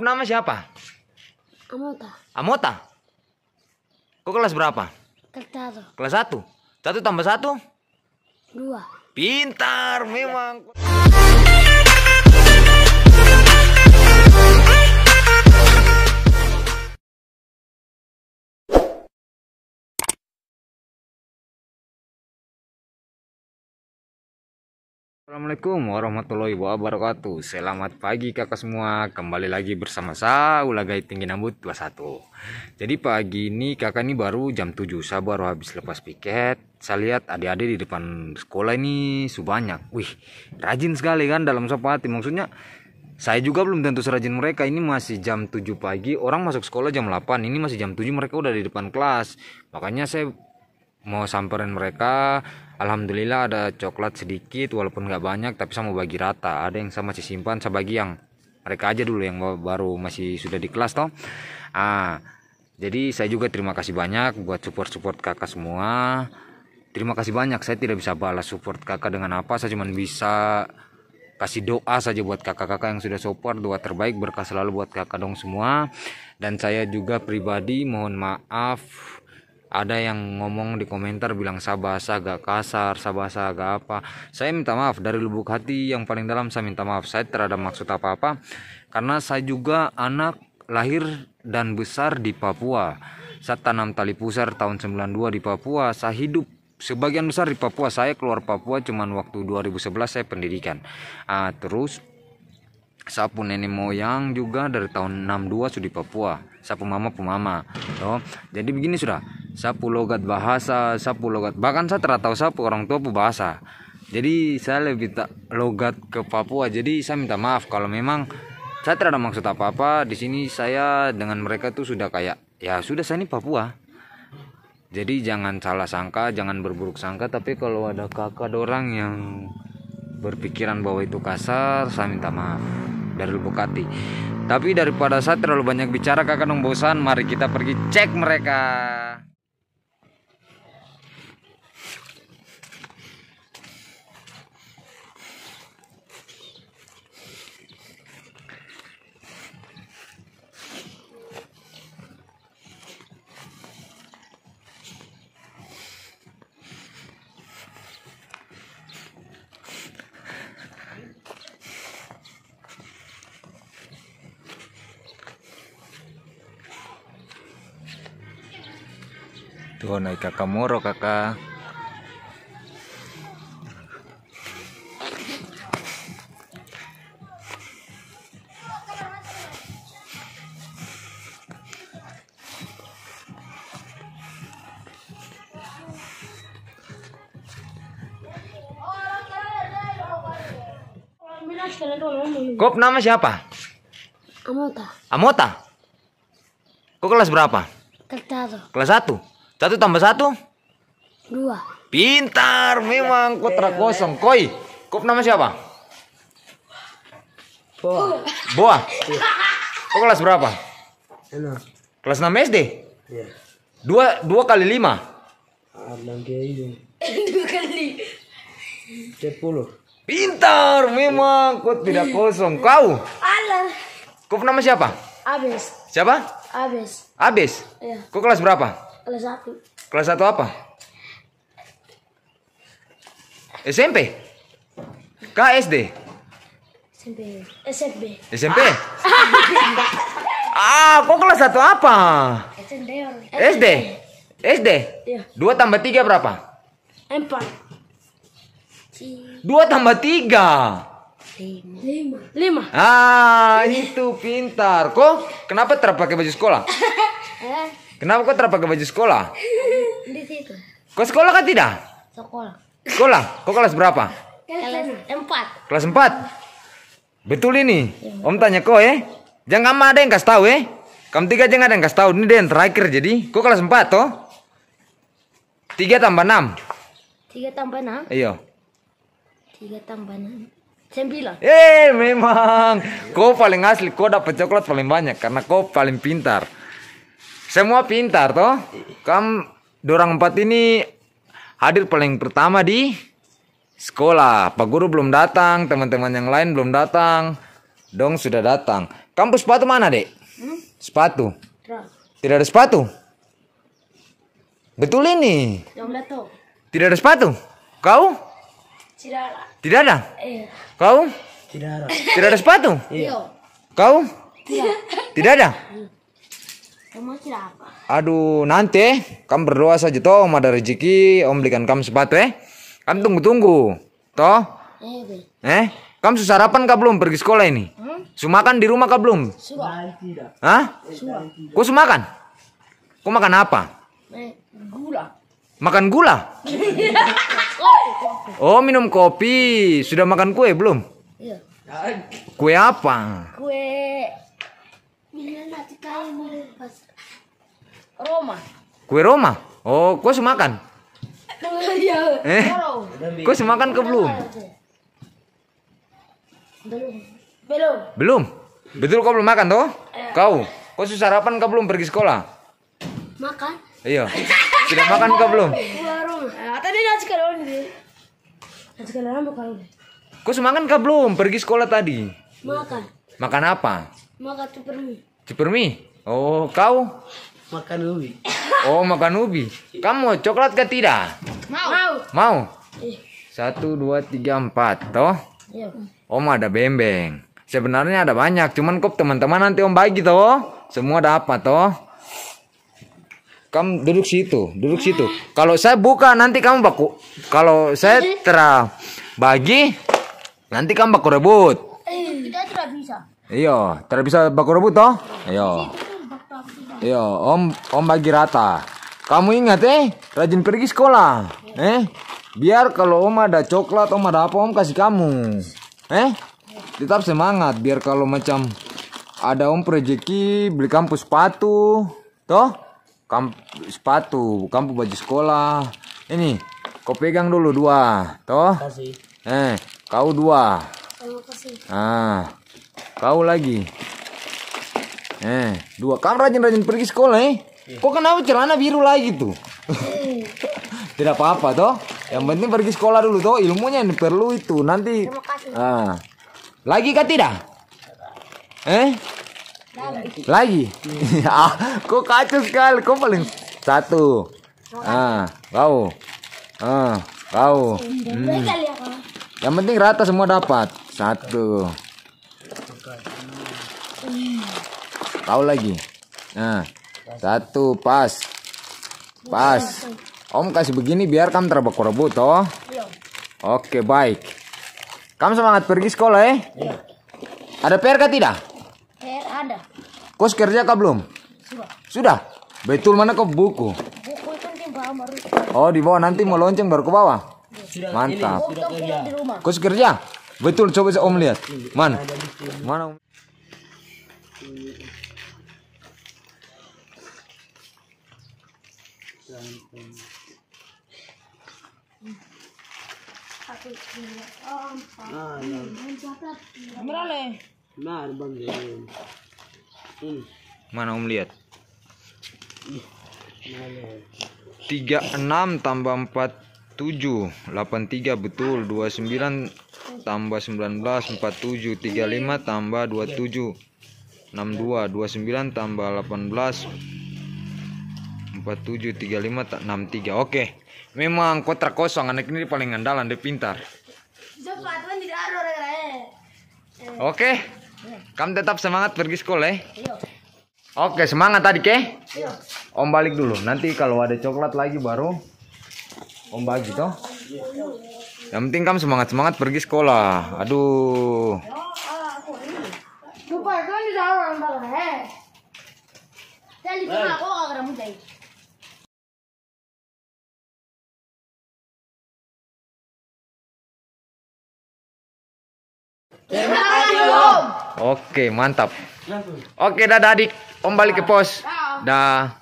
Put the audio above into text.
Nama siapa? Amota. Amota. Kok kelas berapa? Kertado. Kelas 1. Satu tambah satu? Dua. Pintar memang. Assalamualaikum warahmatullahi wabarakatuh. Selamat pagi kakak semua. Kembali lagi bersama saya Ulagai Tinggi Nambut 21 Jadi pagi ini kakak ini baru jam 7 Saya baru habis lepas piket. Saya lihat adik-adik di depan sekolah ini Subanyak Wih rajin sekali kan dalam sepati Maksudnya saya juga belum tentu serajin mereka. Ini masih jam 7 pagi. Orang masuk sekolah jam 8 Ini masih jam 7 mereka udah di depan kelas. Makanya saya mau samperin mereka Alhamdulillah ada coklat sedikit walaupun nggak banyak tapi saya mau bagi rata. Ada yang saya masih simpan saya bagi yang mereka aja dulu yang baru masih sudah di kelas toh. Ah jadi saya juga terima kasih banyak buat support-support kakak semua. Terima kasih banyak saya tidak bisa balas support kakak dengan apa saya cuma bisa kasih doa saja buat kakak-kakak yang sudah support doa terbaik berkah selalu buat kakak dong semua. Dan saya juga pribadi mohon maaf ada yang ngomong di komentar bilang sabasa agak kasar, sabasa agak apa. Saya minta maaf dari lubuk hati yang paling dalam saya minta maaf. Saya ada maksud apa-apa karena saya juga anak lahir dan besar di Papua. Saya tanam tali pusar tahun 92 di Papua. Saya hidup sebagian besar di Papua. Saya keluar Papua cuman waktu 2011 saya pendidikan. Uh, terus sapu nenek moyang juga dari tahun 62 sudah di Papua sapu mama pemama oh jadi begini sudah sapu logat bahasa sapu logat. Bahkan saya tidak tahu sapu orang tua bahasa. Jadi saya lebih tak logat ke Papua. Jadi saya minta maaf kalau memang saya tidak ada maksud apa-apa. Di sini saya dengan mereka tuh sudah kayak ya sudah saya ini Papua. Jadi jangan salah sangka jangan berburuk sangka. Tapi kalau ada kakak orang yang berpikiran bahwa itu kasar saya minta maaf. Dari lubuk hati. Tapi daripada saya terlalu banyak bicara kakak dong bosan. Mari kita pergi cek mereka Tuh naik kakak moro kakak. Kop nama siapa? Amota. Amota. Kok kelas berapa? Kertado. Kelas 1. Satu tambah satu? Dua. Pintar memang kotra kosong. Koi, kop nama siapa? Boa. Boa. Kok kelas berapa? Enak. Kelas 6 SD? Ya. Dua, dua kali lima? Abang dia ini. Dua kali. Sepuluh. Pintar memang kok tidak kosong. Kau, Alah. kop nama siapa? Abis. Siapa? Abis. Abis. Ya. Kok kelas berapa? Kelas satu. Kelas satu apa? SMP? KSD? SMP. SMP. SMP? Ah, kok kelas satu apa? SMP. SD? SD? Dua tambah tiga berapa? Empat. Dua tambah tiga. Lima. Lima. Ah, itu pintar. Kok kenapa tidak pakai baju sekolah? Kenapa kok tidak pakai baju sekolah? di situ. Kok sekolah kan tidak? Sekolah. Sekolah? Kok kelas berapa? Kelas empat. Kelas 4. Betul ini. Om tanya kok eh. Jangan kamu ada yang kasih tahu eh. Kamu tiga jangan ada yang kasih tahu. Ini dia yang terakhir jadi. Kok kelas 4 toh? 3 tambah 6. Tiga tambah enam. Iya. Tiga tambah enam. Sembilan. Eh memang. Kau paling asli. Kau dapat coklat paling banyak. Karena kau paling pintar. Semua pintar toh. Kamu dorang empat ini hadir paling pertama di sekolah. Pak guru belum datang. Teman-teman yang lain belum datang. Dong sudah datang. Kamu sepatu mana, Dek? Hmm? Sepatu. Tidak ada sepatu. Betul ini. Tidak ada sepatu. Kau? Tidak ada. Tidak ada. Eh. Kau? Tidak ada. Tidak ada sepatu. Yo. Kau? Tidak ada. Tidak apa? Aduh, nanti kamu berdoa saja toh, om ada rezeki, om belikan kamu sepatu eh. Kamu tunggu-tunggu. Toh? Eh. Eh? Kamu sudah sarapan kah belum pergi sekolah ini? Hmm? Sudah makan di rumah kah belum? Sudah. Hah? Sudah. Kau sudah makan? Kau makan apa? Eh, gula. Makan gula? Oh, minum kopi. Sudah makan kue belum? Iya. Kue apa? Kue. Bila nanti kaya pas. Roma. Kue Roma. Oh, kau sudah makan? Iya. Eh? Kau sudah makan ke belum? Belum. Belum. Belum. Betul kau belum makan toh? Kau, kau sudah sarapan kau belum pergi sekolah? Makan. Iya. Sudah makan kau belum? Ah, tadi nasi kalau ini. Nasi kalau bukan. Kau sudah makan kau belum pergi sekolah tadi? Makan. Makan apa? Makan tuh permi. Cipermi. Oh, kau? Makan ubi. Oh, makan ubi. Kamu coklat kah tidak? Mau. Mau. Mau? Eh. Satu, dua, tiga, empat. Toh? Iya. Om ada bembeng. Sebenarnya ada banyak, cuman kok teman-teman nanti om bagi toh. Semua dapat toh. Kamu duduk situ, duduk situ. Kalau saya buka nanti kamu baku. Kalau saya tera bagi nanti kamu baku rebut. Eh, kita tidak bisa. Iya, tidak bisa baku rebut toh? Iya. Iya, om om bagi rata. Kamu ingat eh, rajin pergi sekolah. Eh, biar kalau om ada coklat, om ada apa, om kasih kamu. Eh, tetap semangat. Biar kalau macam ada om rezeki beli kamu sepatu, toh? Kamp sepatu, kamu baju sekolah. Ini, kau pegang dulu dua, toh? Kasih. Eh, kau dua. Terima kasih. Ah, kau lagi. Eh, dua. Kamu rajin-rajin pergi sekolah eh. Kok kenapa celana biru lagi tuh? Tidak apa-apa toh. Yang penting pergi sekolah dulu toh. Ilmunya yang perlu itu. Nanti. Terima kasih. Ah, lagi kah tidak? Eh? Lagi? ah, kok kacau sekali. Kok paling satu. Ah, kau. Ah, kau. Hmm. Kali ya. Yang penting rata semua dapat. Satu. Kau lagi. Nah, satu pas. Pas. Om kasih begini biar kamu terbakar rebut toh. Iya. Oke, baik. Kamu semangat pergi sekolah eh? Ada PR kah tidak? Eh, ada. Kos kerja kah belum? Sudah. Sudah. Betul mana kau buku? Buku itu timba baru. Oh, di bawah nanti mau lonceng baru ke bawah. Mantap. Di rumah. Kos kerja? Betul, coba saya om lihat. Mana? Mana? Om? Mana om lihat? Mana? 36 tambah 47 83 betul 29 tambah 19 47 35 tambah 27 62 29 tambah 18 47 35 tak- 63 oke memang kotak kosong anak ini paling andalan dia pintar oke kamu tetap semangat pergi sekolah eh Iya. oke semangat tadi ke Iya. Om balik dulu. Nanti kalau ada coklat lagi baru Om bagi toh. Yang penting kamu semangat semangat pergi sekolah. Aduh. Lupa kan orang lain. Jadi kenapa kok gak ada mudah? Oke mantap. Oke dadah adik. Om balik ke pos. Dah.